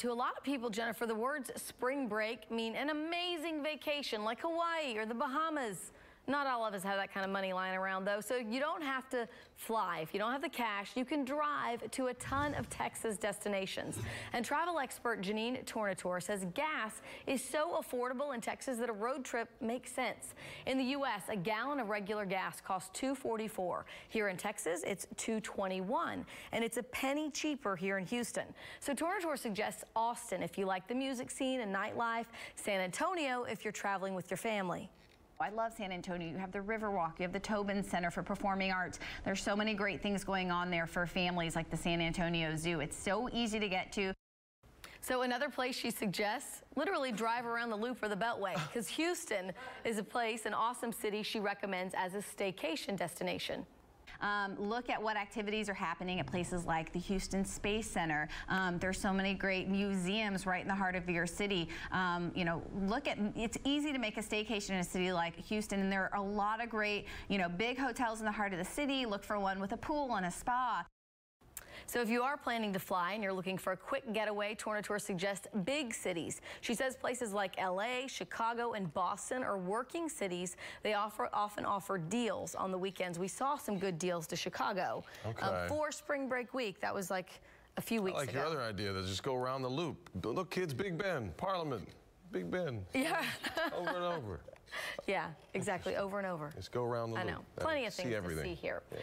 To a lot of people, Jennifer, the words spring break mean an amazing vacation like Hawaii or the Bahamas. Not all of us have that kind of money lying around, though, so you don't have to fly. If you don't have the cash, you can drive to a ton of Texas destinations. And travel expert Janine Tornatore says gas is so affordable in Texas that a road trip makes sense. In the U.S., a gallon of regular gas costs $2.44. Here in Texas, it's $2.21, and it's a penny cheaper here in Houston. So Tornatore suggests Austin if you like the music scene and nightlife, San Antonio if you're traveling with your family. I love San Antonio. You have the Riverwalk, you have the Tobin Center for Performing Arts. There's so many great things going on there for families like the San Antonio Zoo. It's so easy to get to. So another place she suggests, literally drive around the loop or the Beltway, because Houston is a place, an awesome city she recommends as a staycation destination. Um, look at what activities are happening at places like the Houston Space Center. Um, there's so many great museums right in the heart of your city. Um, you know, look at, it's easy to make a staycation in a city like Houston, and there are a lot of great, you know, big hotels in the heart of the city. Look for one with a pool and a spa. So if you are planning to fly and you're looking for a quick getaway, Tornatore suggests big cities. She says places like LA, Chicago, and Boston are working cities. They offer often offer deals on the weekends. We saw some good deals to Chicago okay. um, for spring break week. That was like a few weeks I like ago. your other idea that just go around the loop. Look, kids, Big Ben, Parliament, Big Ben. Yeah. over and over. Yeah, exactly, over and over. Just go around the loop. I loop. know. Plenty of things see everything. to see here. Yeah.